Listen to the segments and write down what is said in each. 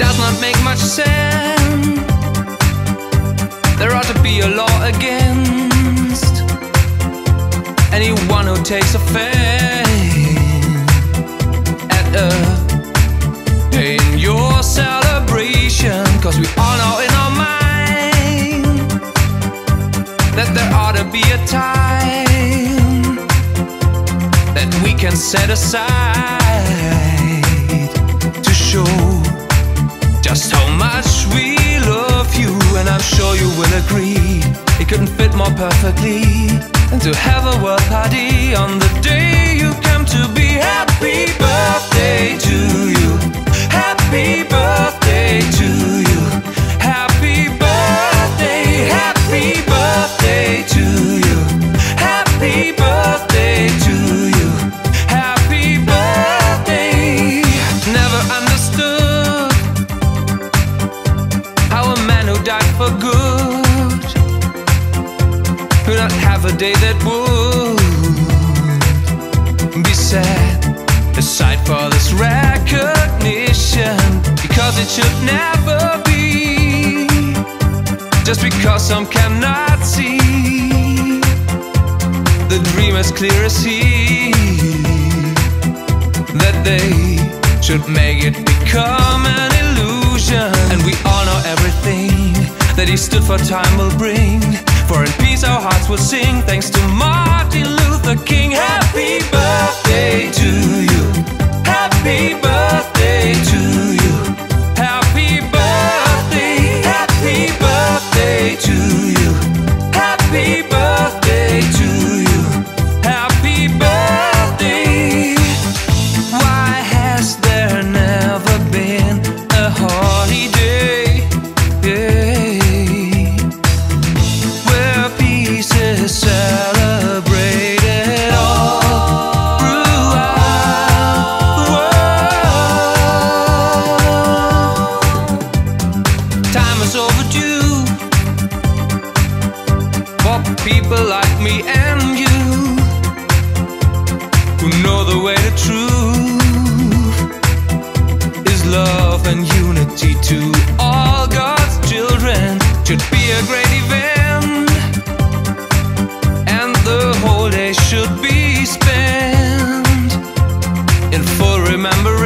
not make much sense. There ought to be a law against anyone who takes offense at a in your celebration. Cause we all know in our mind that there ought to be a time that we can set aside to show just how much we love you. And I'm sure you will agree it couldn't fit more perfectly than to have a world party on the day died for good. Could not have a day that would be sad aside for this recognition? Because it should never be. Just because some cannot see the dream as clear as he that they should make it become an illusion. And we all know everything that he stood for time will bring. For in peace our hearts will sing thanks to Martin Luther and you who know the way to truth is love and unity to all God's children. Should be a great event and the whole day should be spent in full remembrance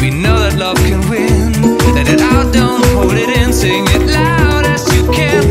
We know that love can win. Let it out, don't hold it in. Sing it loud as you can.